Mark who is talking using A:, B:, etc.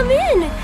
A: come in!